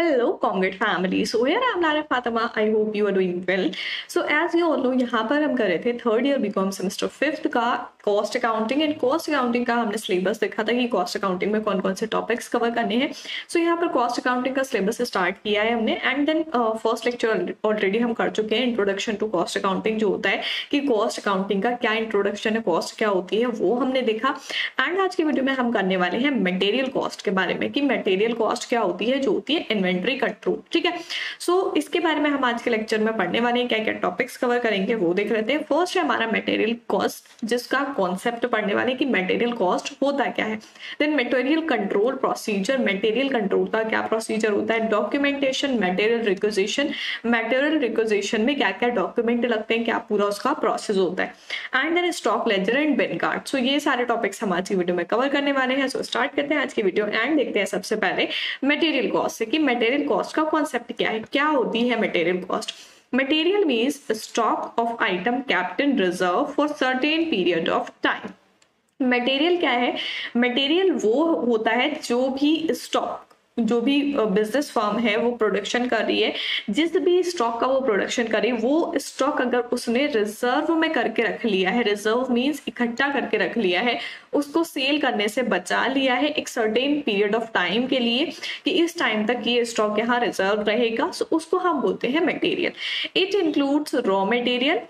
Hello, Congrat family. So here I am Lara Fatima. I hope you are doing well. So as you all know, यहाँ पर हम कर रहे थे third year BCom semester fifth का cost accounting and cost accounting का हमने syllabus देखा था कि कॉस्ट अकाउंटिंग में कौन कौन से टॉपिक्स कवर करने हैं सो so, यहाँ पर कॉस्ट अकाउंटिंग का सिलेबस स्टार्ट किया है हमने and then first lecture already हम कर चुके हैं इंट्रोडक्शन टू कॉस्ट अकाउंटिंग जो होता है कि कॉस्ट अकाउंटिंग का क्या इंट्रोडक्शन है कॉस्ट क्या होती है वो हमने देखा एंड आज की वीडियो में हम करने वाले हैं मटेरियल कॉस्ट के बारे में कि मटेरियल कॉस्ट क्या होती है जो होती है इन्वेंट्री कंट्रोल ठीक है? सो so, इसके बारे में हम आज के लेक्चर में पढ़ने वाले हैं क्या क्या टॉपिक्स कवर करेंगे वो देख रहे थे फ़र्स्ट है हमारा मटेरियल कॉस्ट जिसका कॉन्सेप्ट पढ़ने वाले कि मटेरियल कॉस्ट होता क्या है। Then material control procedure material control का क्या प्रोसीजर होता है? Documentation material requisition material requisition में क्या क्या डॉक्यूमेंट लगते हैं क्या पूरा उसका प्रोसेस होता है। And then stock ledger and bin card so ये सारे टॉपिक्स हम आज की वीडियो में कवर करने वाले हैं। सो so, स्टार्ट करते हैं आज की वीडियो एंड देखते हैं सबसे पहले मटेरियल कॉस्ट से कि मटेरियल कॉस्ट का कॉन्सेप्ट क्या है? क्या होती है material cost material means stock of item kept in reserve for certain period of time material क्या है? मटेरियल वो होता है जो भी स्टॉक जो भी बिज़नेस फर्म है, वो प्रोडक्शन कर रही है। जिस भी स्टॉक का वो प्रोडक्शन कर रही है, वो स्टॉक अगर उसने रिज़र्व में करके रख लिया है रिज़र्व मींस इकट्ठा करके रख लिया है, उसको सेल करने से बचा लिया है एक सर्टेन पीरियड ऑफ़ टाइम के लिए कि इस टाइम तक ये स्टॉक यहाँ रिज़र्व रहेगा। सो उसको हम बोलते हैं material it includes raw material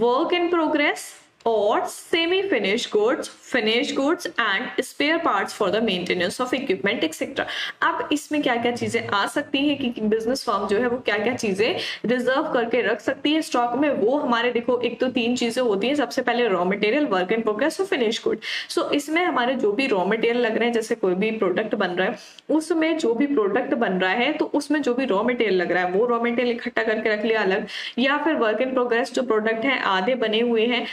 work in progress or semi-finished goods, finished goods and spare parts for the maintenance of equipment etc. अब इसमें क्या क्या चीज़ें आ सकती हैं कि बिज़नेस फर्म जो है वो क्या क्या चीज़ें रिज़र्व करके रख सकती है स्टॉक में? वो हमारे देखो एक तो तीन चीज़ें होती हैं। सबसे पहले raw material work in progress और फिनिश गुड सो इसमें हमारे जो भी रॉ मटेरियल लग रहे हैं जैसे कोई भी प्रोडक्ट बन रहा है उसमें जो भी प्रोडक्ट बन रहा है तो उसमें जो भी रॉ मटेरियल लग रहा है वो रॉ मटेरियल इकट्ठा करके रख लिया अलग। या फिर वर्क इन प्रोग्रेस जो प्रोडक्ट है आधे बने हुए हैं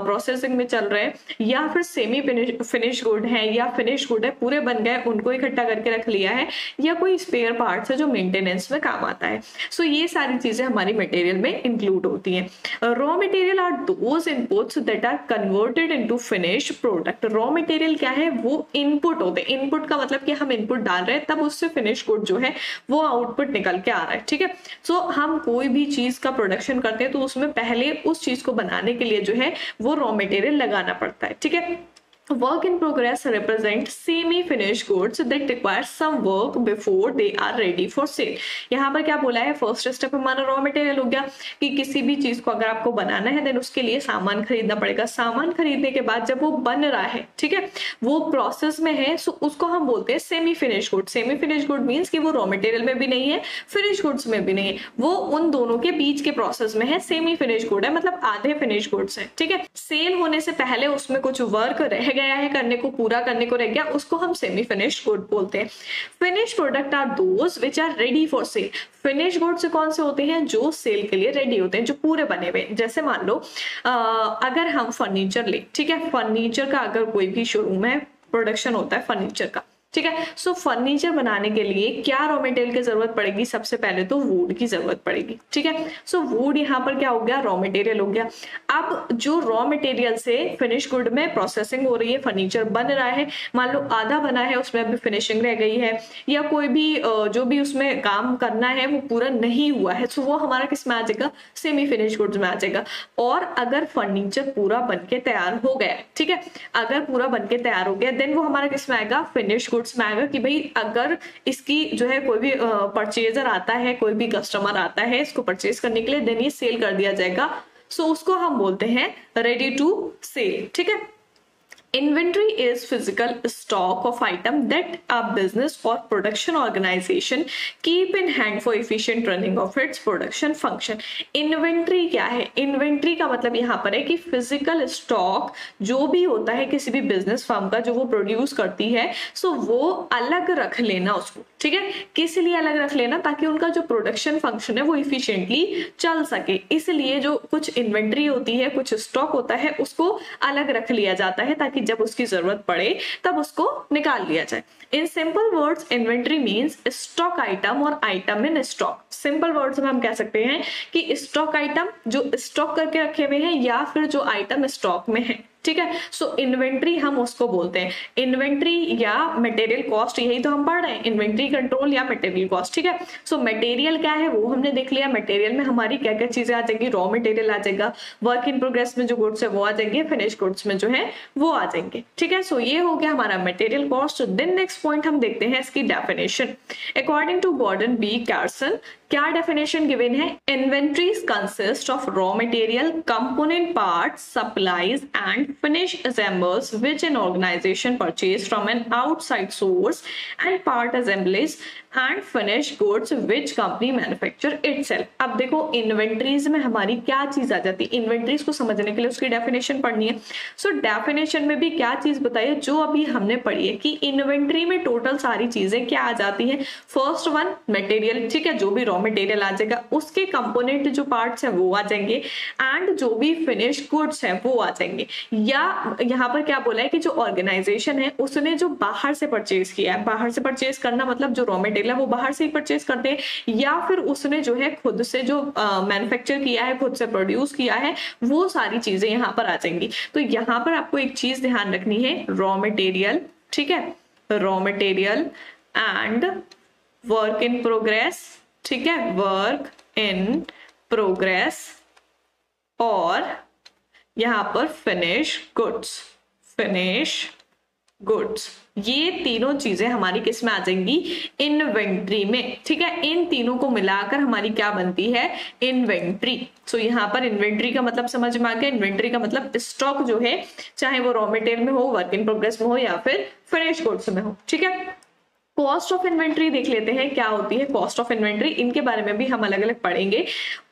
प्रोसेसिंग में चल रहे हैं, या फिर सेमी फिनिश गुड है, या फिनिश गुड है, पूरे बन गए, उनको इकट्ठा करके रख लिया है, या कोई स्पेयर पार्ट है जो मेंटेनेंस में काम आता है। सो ये सारी चीज़ें हमारी मटेरियल में इंक्लूड होती हैं। Raw material are those inputs that are converted into finish product raw material क्या है? वो इनपुट होते हैं। इनपुट का मतलब कि हम इनपुट डाल रहे हैं, तब उससे फिनिश गुड जो है, वो आउटपुट निकल के आ रहा है, ठीक है? सो हम कोई भी चीज़ का प्रोडक्शन करते हैं तो उसमें पहले उस चीज़ को बनाने के लिए जो है, वो रॉ मटेरियल लगाना पड़ता है ठीक है? Work in progress represent semi finished goods that require some work before they are ready for sale. यहाँ पर क्या बोला है? फ़र्स्ट स्टेप हमारा रॉ मटेरियल हो गया कि किसी भी चीज़ को अगर आपको बनाना है देन उसके लिए सामान खरीदना पड़ेगा। सामान खरीदने के बाद जब वो बन रहा है, ठीक है? वो प्रोसेस में है सो उसको हम बोलते हैं semi finish good semi finish good means कि वो रॉ मटेरियल में भी नहीं है फिनिश गुड्स में भी नहीं है। वो उन दोनों के बीच के प्रोसेस में है। सेमी फिनिश गुड है मतलब आधे फिनिश गुड्स है, ठीक है? सेल होने से पहले उसमें कुछ वर्क रह गया है, करने को, पूरा करने को रह गया, उसको हम सेमी फिनिश गुड बोलते हैं। Finish product are those which are ready for sale finish good से कौन से होते हैं? जो सेल के लिए रेडी होते हैं, जो पूरे बने हुए जैसे मान लो अगर हम फर्नीचर ले, ठीक है? फर्नीचर का अगर कोई भी शोरूम है प्रोडक्शन होता है फर्नीचर का। ठीक है? सो फर्नीचर बनाने के लिए क्या रॉ मटेरियल की ज़रूरत पड़ेगी? सबसे पहले तो वुड की ज़रूरत पड़ेगी, ठीक है? सो वुड यहाँ पर क्या हो गया? रॉ मटेरियल हो गया। अब जो रॉ मटेरियल से फिनिश गुड में प्रोसेसिंग हो रही है फर्नीचर बन रहा है, मान लो आधा बना है, उसमें अभी फिनिशिंग रह गई है, या कोई भी जो भी उसमें काम करना है, वो पूरा नहीं हुआ है सो वो हमारा किसमें आ जाएगा? सेमी फिनिश गुड्स में आ जाएगा। और अगर फर्नीचर पूरा बन के तैयार हो गया, ठीक है? अगर पूरा बन के तैयार हो गया देन वो हमारा किसमें आएगा? फिनिश गुड गुड्स में आएगा कि भाई अगर इसकी जो है कोई भी परचेजर आता है कोई भी कस्टमर आता है इसको परचेज करने के लिए देन ये सेल कर दिया जाएगा। सो so, उसको हम बोलते हैं रेडी टू सेल ठीक है? Inventory is physical stock of item that a business or production organization keep in hand for efficient running of its production function. Inventory क्या है Inventory का मतलब यहाँ पर है कि physical stock जो भी होता है किसी भी business firm का जो वो produce करती है so वो अलग रख लेना उसको ठीक है? किस लिए अलग रख लेना ताकि उनका जो प्रोडक्शन फ़ंक्शन है वो इफिशियंटली चल सके? इसलिए जो कुछ इन्वेंट्री होती है, कुछ स्टॉक होता है, उसको अलग रख लिया जाता है ताकि जब उसकी ज़रूरत पड़े, तब उसको निकाल लिया जाए। In simple words inventory means stock item और item in stock simple words में हम कह सकते हैं कि स्टॉक आइटम जो स्टॉक करके रखे हुए हैं या फिर जो आइटम स्टॉक में है। ठीक है? सो so, इन्वेंट्री हम उसको बोलते हैं। इन्वेंट्री या मटेरियल कॉस्ट यही तो हम पढ़ रहे हैं। इन्वेंट्री कंट्रोल या मटेरियल कॉस्ट ठीक है? सो so, मटेरियल क्या है? वो हमने देख लिया। मटेरियल में हमारी क्या क्या चीज़ें आ जाएँगी? रॉ मटेरियल आ जाएगा। वर्क इन प्रोग्रेस में जो गुड्स है वो आ जाएँगे। फिनिश गुड्स में जो है वो आ जाएँगे। ठीक है? सो ये हो गया हमारा material cost then next point हम देखते हैं इसकी definition according to Gordon B Carson क्या डेफिनेशन गिवन है? Inventories consist of raw material component part supplies and finish assembles which an organisation purchase from an outside source and part assemblies and finish goods which company manufacture itself अब देखो inventories में हमारी क्या चीज़ आ जाती है? Inventories को समझने के लिए उसकी डेफिनेशन पढ़नी है। सो so, डेफिनेशन में भी क्या चीज़ बताइए जो अभी हमने पढ़ी है कि इन्वेंट्री में टोटल सारी चीज़ें क्या आ जाती है? फ़र्स्ट वन मटेरियल ठीक है जो भी रॉ मटेरियल आ जाएगा उसके कंपोनेंट जो पार्ट्स है वो आ जाएँगे। एंड जो भी फिनिश गुड्स है वो आ जाएँगे। या यहाँ पर क्या बोला है कि जो ऑर्गेनाइजेशन है उसने जो बाहर से परचेज किया है। बाहर से परचेज करना मतलब जो रॉ मटेरियल है वो बाहर से ही परचेज करते हैं या फिर उसने जो है खुद से जो मैन्युफैक्चर uh, किया है खुद से प्रोड्यूस किया है वो सारी चीज़ें यहाँ पर आ जाएँगी। तो यहाँ पर आपको एक चीज़ ध्यान रखनी है रॉ मटेरियल ठीक है? Raw material and work in progress ठीक है? वर्क इन प्रोग्रेस और यहाँ पर फिनिश गुड्स फिनिश गुड्स ये तीनों चीज़ें हमारी किसमें आ जाएँगी? इन्वेंट्री में। ठीक है? इन तीनों को मिलाकर हमारी क्या बनती है? इन्वेंट्री सो so, यहाँ पर इन्वेंट्री का मतलब समझ में आ गया। इन्वेंट्री का मतलब स्टॉक जो है चाहे वो रॉ मेटेरियल में हो वर्क इन प्रोग्रेस में हो या फिर फिनिश गुड्स में हो। ठीक है? कॉस्ट ऑफ़ इन्वेंट्री देख लेते हैं, क्या होती है कॉस्ट ऑफ़ इन्वेंट्री इनके बारे में भी हम अलग अलग पढ़ेंगे।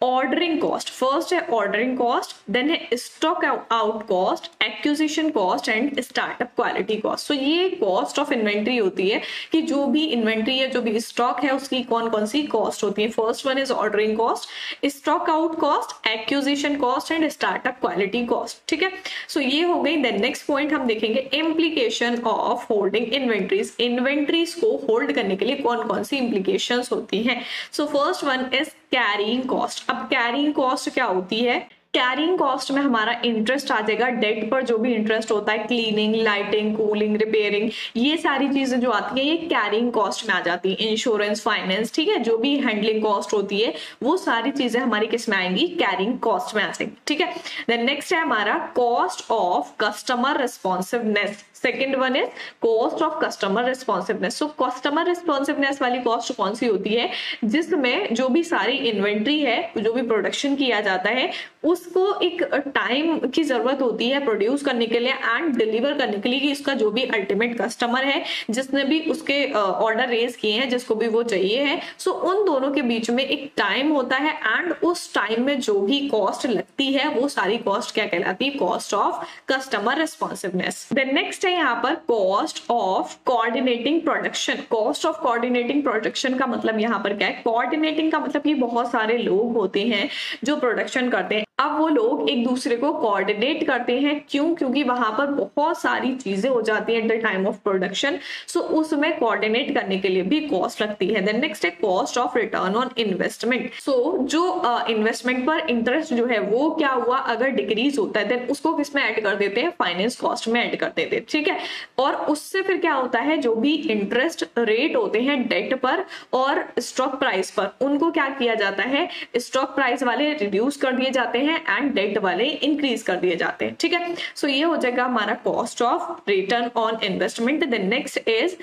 ऑर्डरिंग कॉस्ट फ़र्स्ट है ऑर्डरिंग कॉस्ट देन है stock out cost acquisition cost and startup quality cost so ये कॉस्ट ऑफ़ इन्वेंट्री होती है कि जो भी इन्वेंट्री है, जो भी स्टॉक है, उसकी कौन कौन सी कॉस्ट होती है। First one is ordering cost stock out cost acquisition cost and startup quality cost ठीक है? सो ये हो गई देन नेक्स्ट पॉइंट हम देखेंगे implication of holding inventories inventories को होल्ड करने के लिए कौन कौन सी इम्प्लीकेशन होती हैं? So first one is carrying cost अब कैरिंग कॉस्ट क्या होती है? कैरिंग कॉस्ट में हमारा इंटरेस्ट आ जाएगा डेट पर जो भी इंटरेस्ट होता है क्लीनिंग लाइटिंग कूलिंग रिपेयरिंग ये सारी चीज़ें जो आती है, ये कैरिंग कॉस्ट में आ जाती है। इंश्योरेंस फाइनेंस ठीक है? जो भी हैंडलिंग कॉस्ट होती है, वो सारी चीज़ें हमारी किसमें आएँगी? कैरिंग कॉस्ट में आ जाएँगी, ठीक है? देन नेक्स्ट है हमारा cost of customer responsiveness second one is cost of customer responsiveness so customer responsiveness वाली कॉस्ट कौन सी होती है? जिसमें जो भी सारी इन्वेंट्री है, जो भी प्रोडक्शन किया जाता है उसको एक टाइम की ज़रूरत होती है प्रोड्यूस करने के लिए एंड डिलीवर करने के लिए कि उसका जो भी अल्टीमेट कस्टमर है जिसने भी उसके ऑर्डर रेज किए हैं जिसको भी वो चाहिए है सो so, उन दोनों के बीच में एक टाइम होता है एंड उस टाइम में जो भी कॉस्ट लगती है वो सारी कॉस्ट क्या कहलाती है? Cost of customer responsiveness then next है यहाँ पर cost of coordinating production cost of coordinating production का मतलब यहाँ पर क्या है? कोऑर्डिनेटिंग का मतलब कि बहुत सारे लोग होते हैं जो प्रोडक्शन करते हैं अब वो लोग एक दूसरे को कोऑर्डिनेट करते हैं। क्यों? क्योंकि वहाँ पर बहुत सारी चीज़ें हो जाती है at the time of production so उसमें कोऑर्डिनेट करने के लिए भी कॉस्ट लगती है। देन नेक्स्ट है cost of return on investment so जो इन्वेस्टमेंट uh, पर इंटरेस्ट जो है वो क्या हुआ? अगर डिक्रीज होता है देन उसको किसमें ऐड कर देते हैं? फाइनेंस कॉस्ट में ऐड कर देते हैं। ठीक है? और उससे फिर क्या होता है? जो भी इंटरेस्ट रेट होते हैं डेट पर और स्टॉक प्राइस पर उनको क्या किया जाता है? स्टॉक प्राइस वाले रिड्यूस कर दिए जाते हैं। हैं एंड डेट वाले इंक्रीज कर दिए जाते हैं, ठीक है? सो ये हो जाएगा हमारा cost of return on investment then next is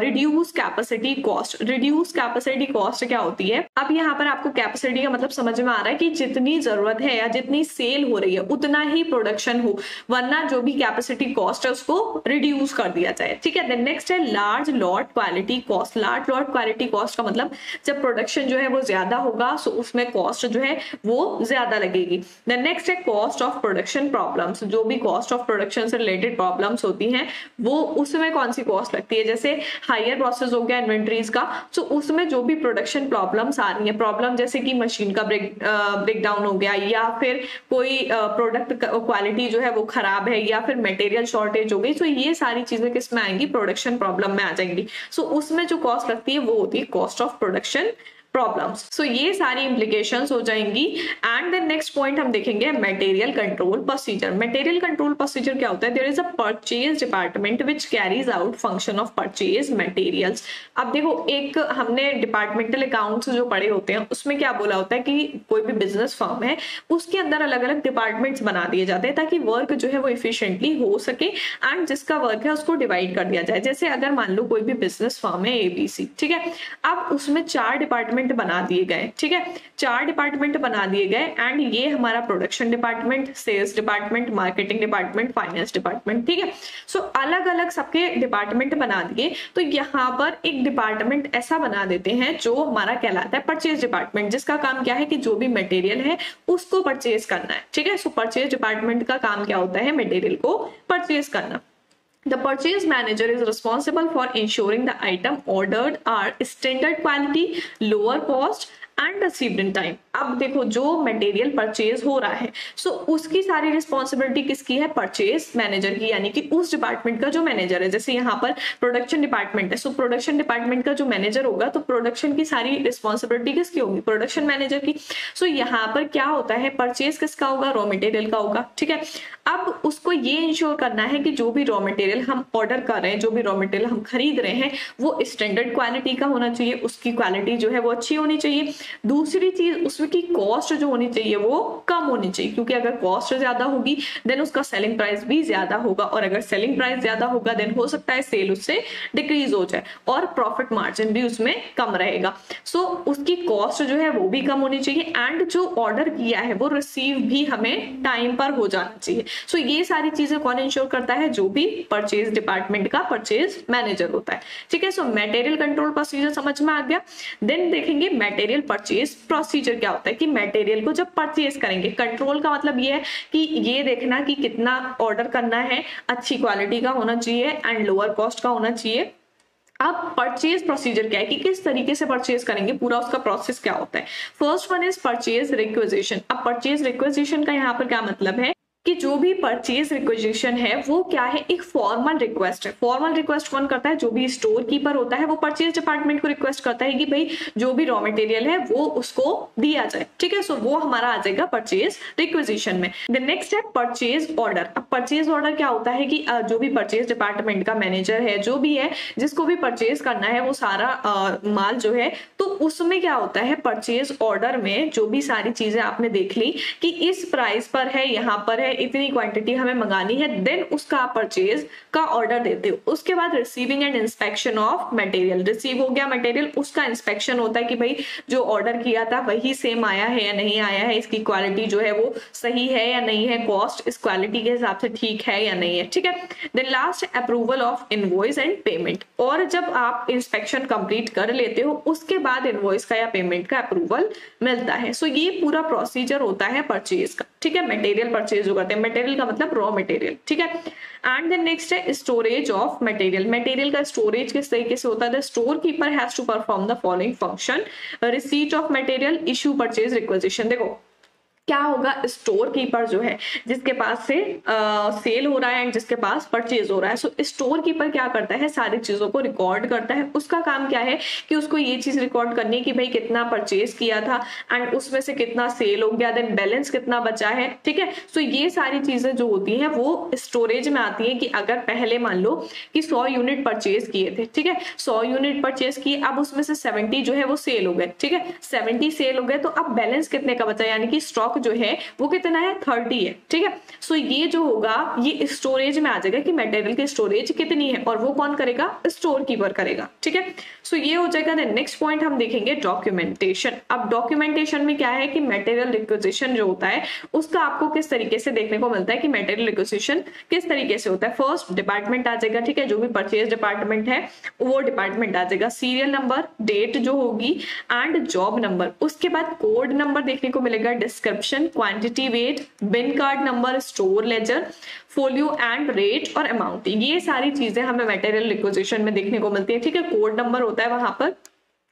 reduce capacity cost reduce capacity cost क्या होती है? अब यहाँ पर आपको कैपेसिटी का मतलब समझ में आ रहा है कि जितनी ज़रूरत है या जितनी सेल हो रही है, उतना ही प्रोडक्शन हो, वरना जो भी कैपेसिटी कॉस्ट है उसको रिड्यूस कर दिया जाए, ठीक है? देन नेक्स्ट है large lot quality cost large lot quality cost का मतलब जब प्रोडक्शन जो है वो ज़्यादा होगा सो उसमें कॉस्ट जो है वो ज़्यादा लगेगी। देन नेक्स्ट है कॉस्ट ऑफ़ प्रोडक्शन प्रॉब्लम्स जो भी कॉस्ट ऑफ़ प्रोडक्शन से रिलेटेड प्रॉब्लम्स होती हैं वो उसमें कौन सी कॉस्ट लगती है? जैसे हायर प्रोसेस हो गया इन्वेंट्रीज का तो उसमें जो भी प्रोडक्शन प्रॉब्लम्स आ रही है प्रॉब्लम जैसे कि मशीन का ब्रेक ब्रेक डाउन हो गया या फिर कोई प्रोडक्ट क्वालिटी जो है वो खराब है या फिर मटेरियल शॉर्टेज हो गई तो ये सारी चीज़ें किसमें आएँगी? प्रोडक्शन प्रॉब्लम में आ जाएँगी। सो so, उसमें जो कॉस्ट लगती है वो होती है cost of production problems so ये सारी इंप्लीकेशन हो जाएँगी. एंड देन नेक्स्ट पॉइंट हम देखेंगे material control procedure material control procedure क्या होता है? There is a purchase department which carries out function of purchase materials अब देखो, एक हमने डिपार्टमेंटल अकाउंट्स जो पढ़े होते हैं, उसमें क्या बोला होता है कि कोई भी बिज़नेस फर्म है, उसके अंदर अलग अलग डिपार्टमेंट्स बना दिए जाते हैं ताकि वर्क जो है वो इफिशियंटली हो सके एंड जिसका वर्क है उसको डिवाइड कर दिया जाए। जैसे अगर मान लो कोई भी बिज़नेस फर्म है एबीसी ठीक है? अब उसमें चार डिपार्टमेंट बना दिए गए, ठीक है? चार डिपार्टमेंट बना दिए गए एंड ये हमारा production department sales department marketing department finance department ठीक है? सो अलग अलग सबके डिपार्टमेंट बना दिए तो यहाँ पर एक डिपार्टमेंट ऐसा बना देते हैं जो हमारा कहलाता है परचेज डिपार्टमेंट जिसका काम क्या है कि जो भी मटेरियल है, उसको परचेज करना है, ठीक है? सो परचेज डिपार्टमेंट का काम क्या होता है? मटेरियल को परचेज करना। The purchase manager is responsible for ensuring the item ordered are standard quality, lower cost and received in time अब देखो, जो मटेरियल परचेज हो रहा है सो so उसकी सारी रिस्पॉन्सिबिलिटी किसकी है? परचेज मैनेजर की, यानी कि उस डिपार्टमेंट का जो मैनेजर है। जैसे यहाँ पर प्रोडक्शन डिपार्टमेंट है सो प्रोडक्शन डिपार्टमेंट का जो मैनेजर होगा तो प्रोडक्शन की सारी रिस्पॉन्सिबिलिटी किसकी होगी? प्रोडक्शन मैनेजर की। सो so यहाँ पर क्या होता है? परचेज किसका होगा? रॉ मटेरियल का होगा, ठीक है? अब उसको ये इंश्योर करना है कि जो भी रॉ मटेरियल हम ऑर्डर कर रहे हैं, जो भी रॉ मटेरियल हम खरीद रहे हैं, वो स्टैंडर्ड क्वालिटी का होना चाहिए। उसकी क्वालिटी जो है, वो अच्छी होनी चाहिए। दूसरी चीज़ उसकी कॉस्ट जो होनी चाहिए वो कम होनी चाहिए क्योंकि अगर कॉस्ट ज़्यादा होगी देन उसका सेलिंग प्राइस भी ज़्यादा होगा और अगर सेलिंग प्राइस ज़्यादा होगा देन हो सकता है सेल उससे डिक्रीज हो जाए और प्रॉफिट मार्जिन भी उसमें कम रहेगा। सो so, उसकी कॉस्ट जो है वो भी कम होनी चाहिए एंड जो ऑर्डर किया है वो रिसीव भी हमें टाइम पर हो जाना चाहिए। सो so, ये सारी चीज़ें कौन इंश्योर करता है? जो भी परचेज डिपार्टमेंट का परचेज मैनेजर होता है। ठीक है सो मेटेरियल कंट्रोल प्रोसीजर समझ में आ गया। देन देखेंगे मेटेरियल परचेज प्रोसीजर क्या होता है कि मेटेरियल को जब परचेज करेंगे कंट्रोल का मतलब ये है कि ये देखना कि कितना ऑर्डर करना है, अच्छी क्वालिटी का होना चाहिए एंड लोअर कॉस्ट का होना चाहिए। अब परचेज प्रोसीजर क्या है कि किस तरीके से परचेज करेंगे, पूरा उसका प्रोसेस क्या होता है। First one is purchase requisition अब परचेज रिक्वेजेशन का यहाँ पर क्या मतलब है? कि जो भी परचेज रिक्वेजिशन है वो क्या है? एक फॉर्मल रिक्वेस्ट है। फॉर्मल रिक्वेस्ट कौन करता है? जो भी स्टोर कीपर होता है वो परचेज डिपार्टमेंट को रिक्वेस्ट करता है कि भाई जो भी रॉ मटेरियल है वो उसको दिया जाए। ठीक है? सो वो हमारा आ जाएगा परचेज रिक्वेजिशन में। द नेक्स्ट है परचेज ऑर्डर अब परचेज ऑर्डर क्या होता है कि जो भी परचेज डिपार्टमेंट का मैनेजर है जो भी है जिसको भी परचेज करना है वो सारा आ, माल जो है तो उसमें क्या होता है? परचेज ऑर्डर में जो भी सारी चीज़ें आपने देख ली कि इस प्राइस पर है यहाँ पर है इतनी क्वांटिटी हमें मंगानी है देन उसका आप परचेज का ऑर्डर देते हो। उसके बाद receiving and inspection of material receive हो गया मटेरियल उसका इंस्पेक्शन होता है कि भाई जो ऑर्डर किया था, वही सेम आया है या नहीं आया है, इसकी क्वालिटी जो है वो सही है या नहीं है कॉस्ट इस क्वालिटी के हिसाब से ठीक है या नहीं है, ठीक है? Then last approval of invoice and payment और जब आप इंस्पेक्शन कंप्लीट कर लेते हो, उसके बाद इनवॉइस का या पेमेंट का अप्रूवल मिलता है। सो so ये पूरा प्रोसीजर होता है परचेज का। ठीक है मटेरियल परचेज करते हैं मटेरियल का मतलब रॉ मटेरियल ठीक है? एंड देन नेक्स्ट है स्टोरेज ऑफ़ मटेरियल मटेरियल का स्टोरेज किस तरीके से होता है? Store keeper has to perform the following function receipt of material issue purchase requisition देखो क्या होगा? स्टोर कीपर जो है जिसके पास से आ, सेल हो रहा है एंड जिसके पास परचेज हो रहा है। सो स्टोर कीपर क्या करता है? सारी चीज़ों को रिकॉर्ड करता है। उसका काम क्या है कि उसको ये चीज़ रिकॉर्ड करनी कि भाई कितना परचेज किया था एंड उसमें से कितना सेल हो गया देन बैलेंस कितना बचा है ठीक है? सो ये सारी चीज़ें जो होती हैं वो स्टोरेज में आती है कि अगर पहले मान लो कि सौ यूनिट परचेज किए थे ठीक है? सौ यूनिट परचेज किए अब उसमें से सेवेंटी जो है वो सेल हो गए ठीक है? सेवेंटी सेल हो गए तो अब बैलेंस कितने का बचा? यानी कि स्टॉक जो है, वो कितना है? थर्टी है, ठीक है? सो ये जो होगा, ये स्टोरेज में आ जाएगा कि मटेरियल की स्टोरेज कितनी है और वो कौन करेगा? स्टोर कीपर करेगा, ठीक है? सो ये हो जाएगा नेक्स्ट पॉइंट हम देखेंगे डॉक्यूमेंटेशन अब डॉक्यूमेंटेशन में क्या है कि मटेरियल रिक्वेजिशन जो होता है, उसका आपको किस तरीके से देखने को मिलता है कि मटेरियल रिक्वेजिशन किस तरीके से होता है? फ़र्स्ट डिपार्टमेंट आ जाएगा, ठीक है? जो भी परचेज डिपार्टमेंट है, वो डिपार्टमेंट आ जाएगा। सीरियल नंबर डेट जो होगी एंड जॉब नंबर उसके बाद कोड नंबर देखने को मिलेगा description quantity weight bin card number store ledger folio and rate और अमाउंट ये सारी चीज़ें हमें मटेरियल रिक्वेजिशन में देखने को मिलती है। ठीक है कोड नंबर होता है वहाँ पर।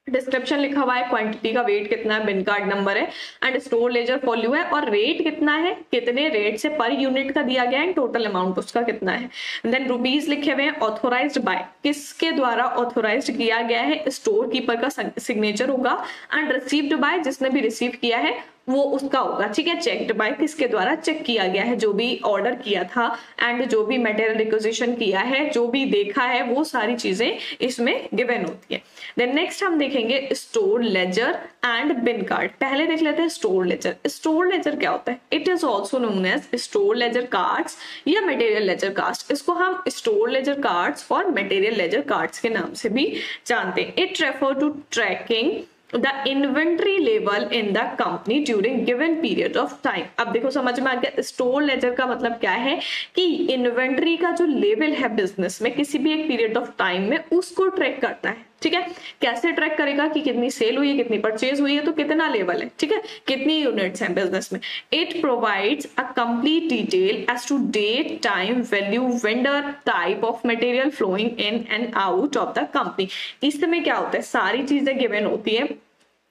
डिस्क्रिप्शन लिखा हुआ है क्वांटिटी का वेट कितना है बिन कार्ड नंबर है एंड स्टोर लेजर फॉल्यू है, और रेट कितना है, कितने रेट से पर यूनिट का दिया गया है टोटल अमाउंट उसका कितना है। देन रुपीज़ लिखे हुए हैं ऑथोराइज बाय किसके द्वारा ऑथोराइज किया गया है? स्टोर कीपर का सिग्नेचर होगा एंड रिसीव्ड बाय जिसने भी रिसीव किया है वो उसका होगा, ठीक है? चेक्ड बाय किसके द्वारा? चेक किया गया है, जो भी ऑर्डर किया था एंड जो भी मेटेरियल रिक्वेजिशन किया है, जो भी देखा है, वो सारी चीज़ें इसमें गिवन होती है। देन नेक्स्ट हम देखेंगे store ledger and bin card पहले देख लेते हैं स्टोर लेजर स्टोर लेजर क्या होता है? It is also known as store ledger card या मेटेरियल लेजर कार्ड इसको हम स्टोर लेजर कार्ड और मेटेरियल लेजर कार्ड के नाम से भी जानते हैं। It refer to tracking the inventory level in the company during given period of time अब देखो, समझ में आ गया स्टोर लेजर का मतलब क्या है? कि इन्वेंट्री का जो लेवल है बिज़नेस में, किसी भी एक पीरियड ऑफ़ टाइम में, उसको ट्रैक करता है, ठीक है? कैसे ट्रैक करेगा कि कितनी सेल हुई है, कितनी परचेज हुई है तो कितना लेवल है, ठीक है? कितनी यूनिट्स हैं बिज़नेस में? It provides a complete detail as to date time value vendor type of material flowing in and out of the company इसमें क्या होता है? सारी चीज़ें गिवन होती है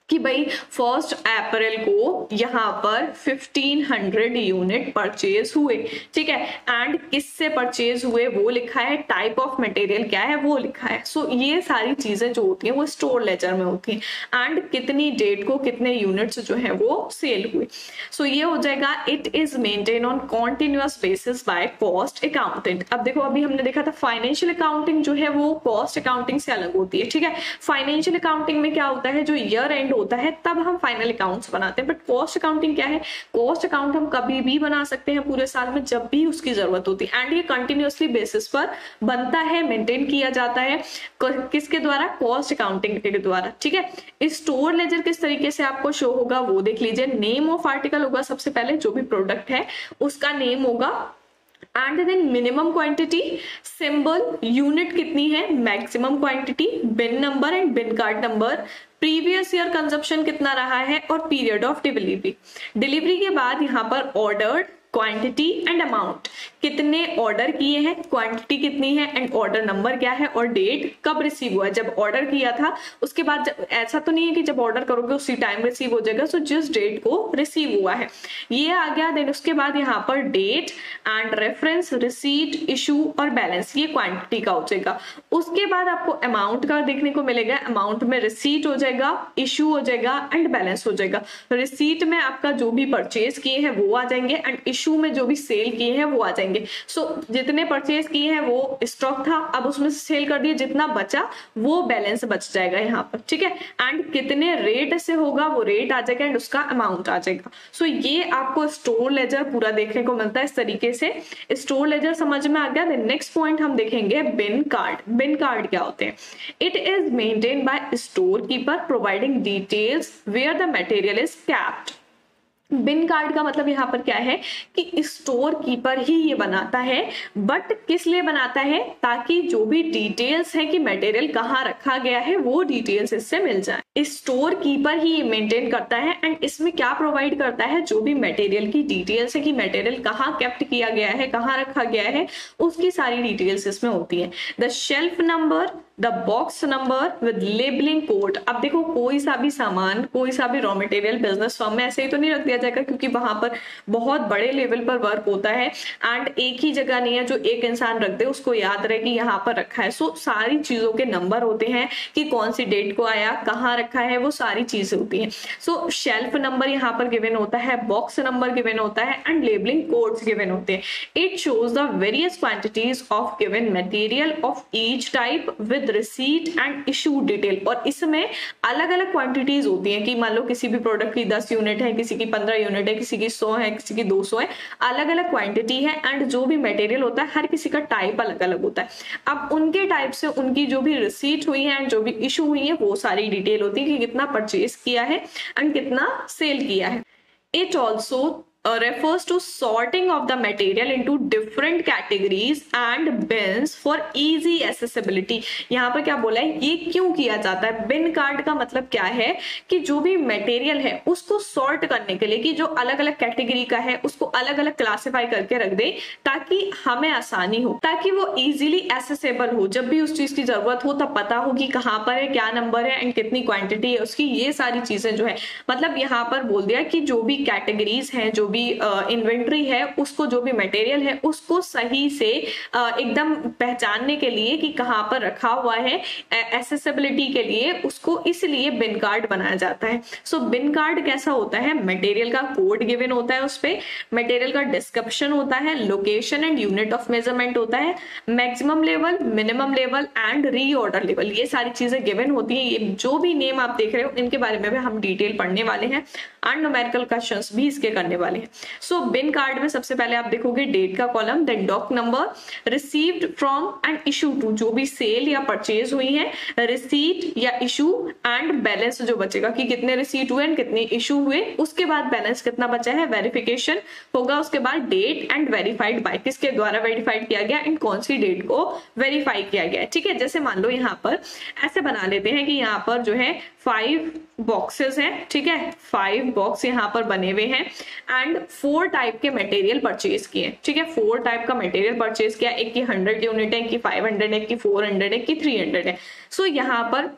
कि भाई फ़र्स्ट अप्रैल को यहाँ पर 1500 यूनिट परचेज हुए ठीक है? एंड किससे परचेज हुए वो लिखा है टाइप ऑफ़ मटेरियल क्या है वो लिखा है। सो so, ये सारी चीज़ें जो होती हैं वो स्टोर लेजर में होती हैं। एंड कितनी डेट को कितने यूनिट्स जो है वो सेल हुए। सो so, ये हो जाएगा it is maintain on continuous basis by cost accountant अब देखो अभी हमने देखा था फाइनेंशियल अकाउंटिंग जो है वो कॉस्ट अकाउंटिंग से अलग होती है ठीक है? फाइनेंशियल अकाउंटिंग में क्या होता है जो ईयर एंड होता है, तब हम फाइनल अकाउंट्स बनाते हैं। बट कॉस्ट अकाउंटिंग क्या है? कॉस्ट अकाउंट हम कभी भी बना सकते हैं पूरे साल में, जब भी उसकी ज़रूरत होती है। एंड ये कंटिन्यूसली बेसिस पर बनता है मेंटेन किया जाता है। किसके द्वारा? कॉस्ट अकाउंटिंग के द्वारा, ठीक है? स्टोर लेजर किस तरीके से आपको शो होगा, वो देख लीजिए। नेम ऑफ़ आर्टिकल होगा सबसे पहले, जो भी प्रोडक्ट है, उसका नेम होगा। And then minimum quantity symbol unit कितनी है? Maximum quantity bin number and bin card number previous year consumption कितना रहा है और पीरियड ऑफ़ डिलीवरी? डिलीवरी के बाद यहाँ पर ऑर्डर्ड क्वांटिटी एंड अमाउंट कितने ऑर्डर किए हैं क्वांटिटी कितनी है एंड ऑर्डर नंबर क्या है, और डेट कब रिसीव हुआ जब ऑर्डर किया था, उसके बाद जब, ऐसा तो नहीं है कि जब ऑर्डर करोगे, उसी टाइम रिसीव हो जाएगा। सो जिस डेट को रिसीव हुआ है। ये आ गया देन उसके बाद यहाँ पर date and reference receipt issue और बैलेंस ये क्वांटिटी का हो जाएगा। उसके बाद आपको अमाउंट का देखने को मिलेगा। अमाउंट में रिसीट हो जाएगा इशू हो जाएगा एंड बैलेंस हो जाएगा। रिसीट में आपका जो भी परचेज किए हैं, वो आ जाएँगे एंड इशू इशू में जो भी सेल किए हैं वो आ जाएँगे। सो so, जितने परचेज किए हैं वो स्टॉक था। अब उसमें से सेल कर दिए। जितना बचा वो बैलेंस बच जाएगा यहाँ पर ठीक है? एंड कितने रेट से होगा वो रेट आ जाएगा एंड उसका अमाउंट आ जाएगा। सो so, ये आपको स्टोर लेजर पूरा देखने को मिलता है इस तरीके से। स्टोर लेजर समझ में आ गया? नेक्स्ट पॉइंट हम देखेंगे बिन कार्ड बिन कार्ड क्या होते हैं? It is maintain by store keeper providing details where the material is kept bin card का मतलब यहाँ पर क्या है कि स्टोर कीपर ही ये बनाता है, बट किस लिए बनाता है ताकि जो भी डिटेल्स है कि मटेरियल कहाँ रखा गया है, वो डिटेल्स इससे मिल जाए। स्टोर कीपर ही ये मेंटेन करता है एंड इसमें क्या प्रोवाइड करता है, जो भी मटेरियल की डिटेल्स है कि मटेरियल कहाँ कैप्ट किया गया है, कहाँ रखा गया है, उसकी सारी डिटेल्स इसमें होती है। The shelf number the box number with labelling code अब देखो, कोई सा भी सामान, कोई सा भी रॉ मटेरियल बिज़नेस फॉर्म में ऐसे ही तो नहीं रख दिया जाएगा क्योंकि वहाँ पर बहुत बड़े लेवल पर वर्क होता है एंड एक ही जगह नहीं है जो एक इंसान रख दे, उसको याद रहे कि यहाँ पर रखा है। सो सारी चीज़ों के नंबर होते हैं कि कौन सी डेट को आया, कहाँ रखा है, वो सारी चीज़ें होती हैं। सो शेल्फ नंबर यहाँ पर गिवन होता है बॉक्स नंबर गिवन होता है एंड लेबलिंग कोड्स गिवन होते हैं। It shows the various quantities of given material of each type with receipt and issue detail और इसमें अलग अलग क्वांटिटीज होती हैं कि मान लो किसी भी प्रोडक्ट की 10 यूनिट है, किसी की 15 यूनिट है, किसी की सौ है, किसी की 200 है अलग अलग क्वांटिटी है एंड जो भी मटेरियल होता है, हर किसी का टाइप अलग अलग होता है। अब उनके टाइप से उनकी जो भी रिसीट हुई है एंड जो भी इशू हुई है, वो सारी डिटेल होती है कि कितना परचेज किया है एंड कितना सेल किया है। It also uh, refers to sorting of the material into different categories and bins for easy accessibility. यहाँ पर क्या बोला है? ये क्यों किया जाता है? बिन कार्ड का मतलब क्या है? कि जो भी मटेरियल है उसको सॉर्ट करने के लिए कि जो अलग अलग कैटेगरी का है उसको अलग अलग क्लासिफाई करके रख दे ताकि हमें आसानी हो ताकि वो इजीली एसेसेबल हो। जब भी उस चीज़ की ज़रूरत हो तब पता हो कि कहाँ पर है क्या नंबर है एंड कितनी क्वांटिटी है उसकी ये सारी चीज़ें जो है। मतलब यहाँ पर बोल दिया कि जो भी कैटेगरीज हैं जो भी इन्वेंट्री है, उसको जो भी मटेरियल है, उसको सही से एकदम पहचानने के लिए कि कहाँ पर रखा हुआ है एसेसिबिलिटी के लिए उसको इसलिए बिन कार्ड बनाया जाता है। सो बिन कार्ड कैसा होता है? मटेरियल का कोड गिवन होता है उस पर मटेरियल का डिस्क्रिप्शन होता है location and unit of measurement होता है maximum level minimum level and reorder level ये सारी चीज़ें गिवन होती है, ये जो भी नेम आप देख रहे हो, इनके बारे में भी हम डिटेल पढ़ने वाले हैं एंड क्वेश्चंस भी इसके करने वाले हैं। सो बिन कार्ड में सबसे पहले आप देखोगे डेट का column then doc number received from and issue to जो भी सेल या परचेज हुई है रिसीट या इशू एंड बैलेंस जो बचेगा, कि कितने रिसीट हुए एंड कितने इशू हुए, उसके बाद बैलेंस कितना बचा है वेरिफिकेशन होगा, उसके बाद डेट एंड वेरीफाइड बाय किसके द्वारा वेरीफाइड किया गया एंड कौन सी डेट को वेरीफाई किया गया, ठीक है? जैसे मान लो यहाँ पर, ऐसे बना लेते हैं कि यहाँ पर जो है फाइव बॉक्सेस हैं, ठीक है? फाइव बॉक्स यहाँ पर बने हुए हैं एंड फोर टाइप के मटेरियल परचेज किए ठीक है? फोर टाइप का मटेरियल परचेज किया। एक की हंड्रेड यूनिट है एक की फाइव हंड्रेड है एक की फोर हंड्रेड है एक की थ्री हंड्रेड है। सो so, यहाँ पर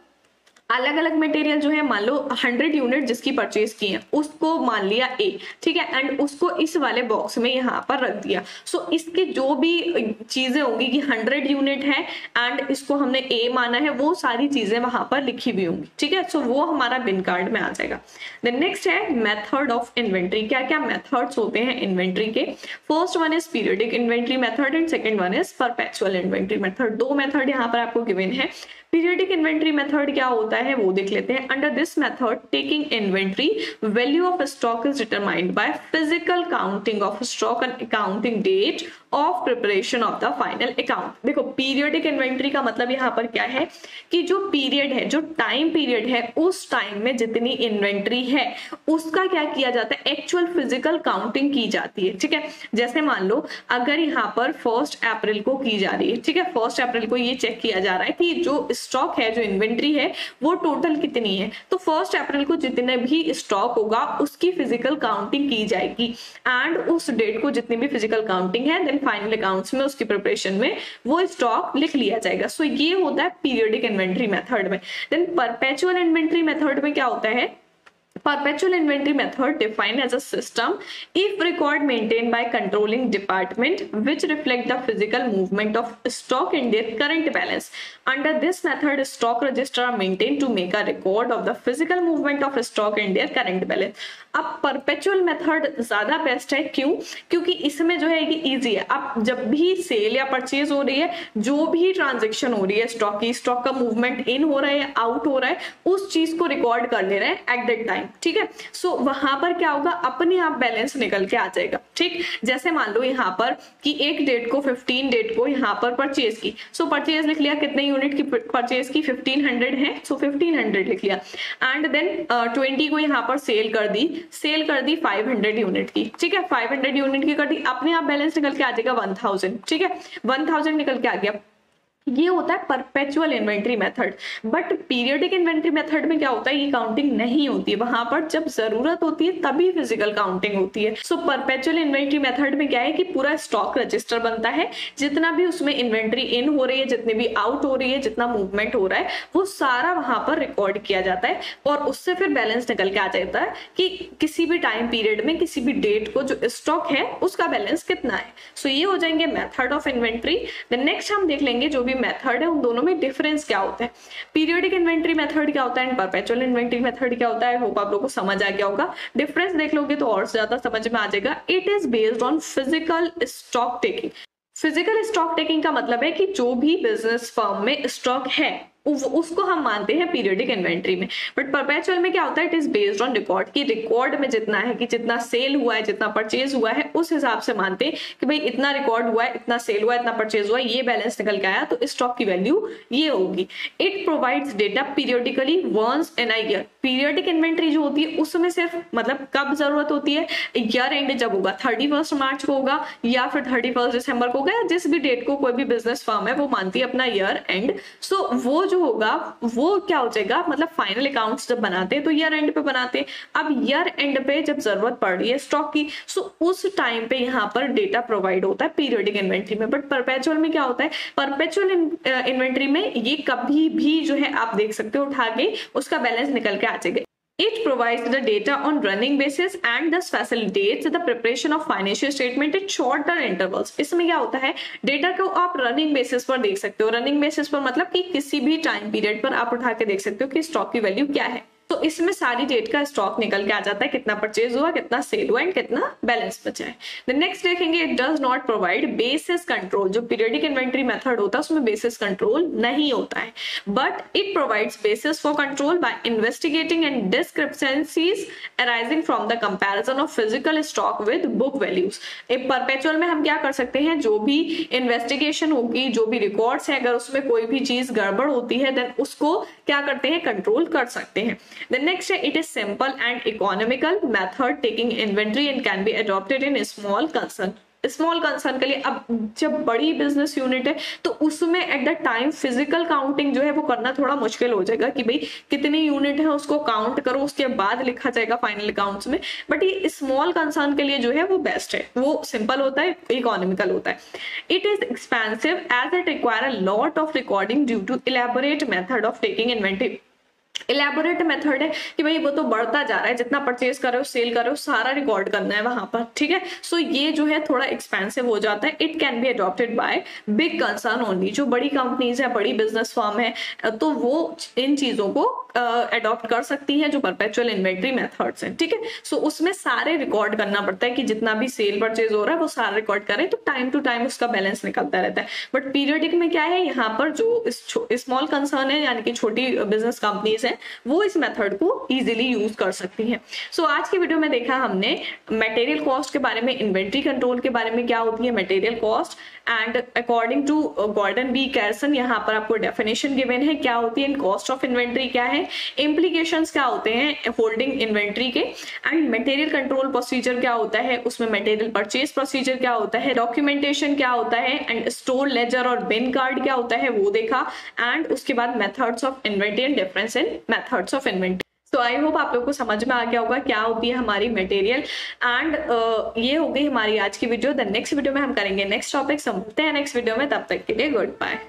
अलग अलग मटेरियल जो है मान लो हंड्रेड यूनिट जिसकी परचेज की है उसको मान लिया ए ठीक है? एंड उसको इस वाले बॉक्स में यहाँ पर रख दिया। सो so, इसके जो भी चीज़ें होंगी कि हंड्रेड यूनिट है एंड इसको हमने ए माना है वो सारी चीज़ें वहाँ पर लिखी हुई होंगी ठीक है? सो so, वो हमारा बिन कार्ड में आ जाएगा। देन नेक्स्ट है मेथड ऑफ़ इन्वेंट्री क्या क्या मेथड्स होते हैं इन्वेंट्री के? First one is periodic inventory method and second one is perpetual inventory method दो मेथड यहाँ पर आपको गिवन है। पीरियडिक इन्वेंट्री मेथड क्या होता है? वो देख लेते हैं। Under this method taking inventory value of stock is determined by physical counting of stock and accounting date of preparation of the final account देखो पीरियडिक इन्वेंट्री का मतलब यहाँ पर क्या है कि जो पीरियड है, जो टाइम पीरियड है, उस टाइम में जितनी इन्वेंट्री है, उसका क्या किया जाता है? एक्चुअल फ़िज़िकल काउंटिंग की जाती है, ठीक है? जैसे मान लो, अगर यहाँ पर फ़र्स्ट अप्रैल को की जा रही है, ठीक है? फ़र्स्ट अप्रैल को ये चेक किया जा रहा है कि जो स्टॉक है, जो इन्वेंट्री है, वो टोटल कितनी है? तो फ़र्स्ट अप्रैल को जितने भी स्टॉक होगा, उसकी फ़िज़िकल काउंटिंग की जाएगी। एंड उस डेट को जितनी भी फ़िज़िकल काउंटिंग है देन फाइनल अकाउंट्स में उसकी प्रिपरेशन में वो स्टॉक लिख लिया जाएगा। सो so, ये होता है पीरियडिक इन्वेंट्री मेथड में। देन परपेचुअल इन्वेंट्री मेथड में क्या होता है? Perpetual inventory method defined as a system if record maintained by controlling department which reflect the physical movement of stock in their current balance under this method stock register are maintained to make a record of the physical movement of stock in their current balance अब perpetual method ज़्यादा best है क्यों क्योंकि इसमें जो है कि easy है अब जब भी सेल या परचेज हो रही है जो भी ट्रांजेक्शन हो रही है स्टॉक की स्टॉक का मूवमेंट इन हो रहा है आउट हो रहा है उस चीज़ को रिकॉर्ड कर ले रहे हैं एट दैट टाइम ठीक है? सो वहाँ पर क्या होगा? अपने आप बैलेंस निकल के आ जाएगा। ठीक? जैसे मान लो यहाँ पर कि एक डेट को 15 डेट को यहाँ पर परचेज की। सो so, परचेज लिख लिया कितने यूनिट की परचेज की? 1500 है। सो फिफ्टीन हंड्रेड लिख लिया। एंड देन ट्वेंटी को यहाँ पर सेल कर दी। सेल कर दी 500 यूनिट की। ठीक है? 500 यूनिट की कर दी। अपने आप बैलेंस निकल के आ जाएगा 1000 ठीक है? 1000 निकल के आ गया। ये होता है perpetual inventory method but periodic inventory method में क्या होता है? ये काउंटिंग नहीं होती है। वहाँ पर जब ज़रूरत होती है, तभी फ़िज़िकल काउंटिंग होती है। सो परपेचुअल इन्वेंट्री मेथड में क्या है कि पूरा स्टॉक रजिस्टर बनता है। जितना भी उसमें इन्वेंट्री इन हो रही है, जितने भी आउट हो रही है, जितना मूवमेंट हो रहा है, वो सारा वहाँ पर रिकॉर्ड किया जाता है। और उससे फिर बैलेंस निकल के आ जाता है कि किसी भी टाइम पीरियड में, किसी भी डेट को जो स्टॉक है, उसका बैलेंस कितना है। सो so ये हो जाएँगे मेथड ऑफ़ इन्वेंट्री नेक्स्ट हम देख लेंगे जो भी मेथड है, उन दोनों में डिफरेंस क्या होता है? पीरियोडिक इन्वेंट्री मेथड क्या होता है? एंड परपेचुअल इन्वेंट्री मेथड क्या होता है? होप आप लोग को समझ आ गया होगा। डिफरेंस देख लोगे तो और ज़्यादा समझ में आ जाएगा। It is based on physical stock taking physical stock taking का मतलब है कि जो भी बिज़नेस फर्म में स्टॉक है उसको हम मानते हैं पीरियडिक इन्वेंट्री में। बट परपेचुअल में क्या होता है? It is based on record कि रिकॉर्ड में जितना है कि जितना सेल हुआ है, जितना परचेज हुआ है, उस हिसाब से मानते हैं कि भाई इतना रिकॉर्ड हुआ है, इतना सेल हुआ है, इतना परचेज हुआ है, ये बैलेंस निकल के आया तो स्टॉक की वैल्यू ये होगी। It provides data periodically once in a year periodic inventory जो होती है, उसमें सिर्फ़ मतलब कब ज़रूरत होती है? ईयर एंड जब होगा थर्टी मार्च को होगा, या फिर थर्टी दिसंबर को होगा, या जिस भी डेट को कोई भी बिज़नेस फर्म है, वो मानती है अपना ईयर एंड सो वो जो होगा, वो क्या हो जाएगा? मतलब फाइनल अकाउंट्स जब बनाते हैं तो ईयर एंड पे बनाते। हैं अब ईयर एंड पे जब ज़रूरत पड़ रही है स्टॉक की सो उस टाइम पे यहाँ पर डेटा प्रोवाइड होता है पीरियडिक इन्वेंट्री में। बट परपेचुअल में क्या होता है? परपेचुअल इन्वेंट्री में ये कभी भी जो है आप देख सकते हो, उठा के उसका बैलेंस निकल के आ जाएगा। It provides the data on running basis and thus facilitates the preparation of financial statement at shorter intervals. इसमें क्या होता है डेटा को आप रनिंग बेसिस पर देख सकते हो रनिंग बेसिस पर मतलब कि किसी भी टाइम पीरियड पर आप उठा के देख सकते हो कि स्टॉक की वैल्यू क्या है तो इसमें सारी डेट का स्टॉक निकल के आ जाता है, कितना परचेज हुआ, कितना सेल हुआ एंड कितना बैलेंस बचा है। द नेक्स्ट देखेंगे it does not provide basis control जो पीरियडिक इन्वेंट्री मेथड होता है, उसमें बेसिस कंट्रोल नहीं होता है। But it provides basis for control by investigating and discrepancies arising from the comparison of physical stock with book values perpetual में हम क्या कर सकते हैं? जो भी इन्वेस्टिगेशन होगी, जो भी रिकॉर्ड्स है, अगर उसमें कोई भी चीज़ गड़बड़ होती है देन उसको क्या करते हैं? कंट्रोल कर सकते हैं। The next, it is simple and economical method taking inventory and can be adopted in small concern. Small concern के लिए अब जब बड़ी बिज़नेस यूनिट है तो उसमें at the time physical counting जो है वो करना थोड़ा मुश्किल हो जाएगा कि भाई कितनी यूनिट है उसको काउंट करो उसके बाद लिखा जाएगा फाइनल अकाउंट्स में। बट ये स्मॉल कंसर्न के लिए जो है वो बेस्ट है। वो सिंपल होता है इकोनॉमिकल होता है। It is expensive as it require a lot of recording due to elaborate method of taking inventory elaborate method है कि भाई वो तो बढ़ता जा रहा है, जितना परचेज कर हो सेल कर हो सारा रिकॉर्ड करना है वहाँ पर, ठीक है? सो so ये जो है थोड़ा एक्सपेंसिव हो जाता है। It can be adopted by big concern only जो बड़ी कंपनीज़ है, बड़ी बिज़नेस फॉर्म है तो वो इन चीज़ों को अडॉप्ट कर सकती है जो परपेचुअल इन्वेंट्री मेथड्स हैं, ठीक है? सो उसमें सारे रिकॉर्ड करना पड़ता है कि जितना भी सेल परचेज हो रहा है, वो सारा रिकॉर्ड करें तो टाइम टू टाइम उसका बैलेंस निकलता रहता है। बट पीरियडिक में क्या है, यहाँ पर जो स्मॉल कंसर्न है, यानी कि छोटी बिज़नेस कंपनीज़ है वो इस मेथड को इजिली यूज़ कर सकती हैं। सो so, आज की वीडियो में देखा हमने मटेरियल कॉस्ट के बारे में इन्वेंट्री कंट्रोल के बारे में क्या होती है material cost and according to Gordon B Carson यहाँ पर आपको डेफिनेशन गिवन है क्या होती है कॉस्ट ऑफ़ इन्वेंट्री क्या है इम्प्लीकेशन क्या होते हैं होल्डिंग इन्वेंट्री के एंड मटेरियल कंट्रोल प्रोसीजर क्या होता है उसमें मटेरियल परचेज प्रोसीजर क्या होता है डॉक्यूमेंटेशन क्या होता है एंड स्टोर लेजर और बिन कार्ड क्या होता है वो देखा एंड उसके बाद methods of inventory and difference in methods of inventory तो आई होप आप लोग को समझ में आ गया होगा क्या होती है हमारी मटेरियल एंड uh, ये हो गई हमारी आज की वीडियो द नेक्स्ट वीडियो में हम करेंगे नेक्स्ट टॉपिक समझते हैं नेक्स्ट वीडियो में. तब तक के लिए गुड बाय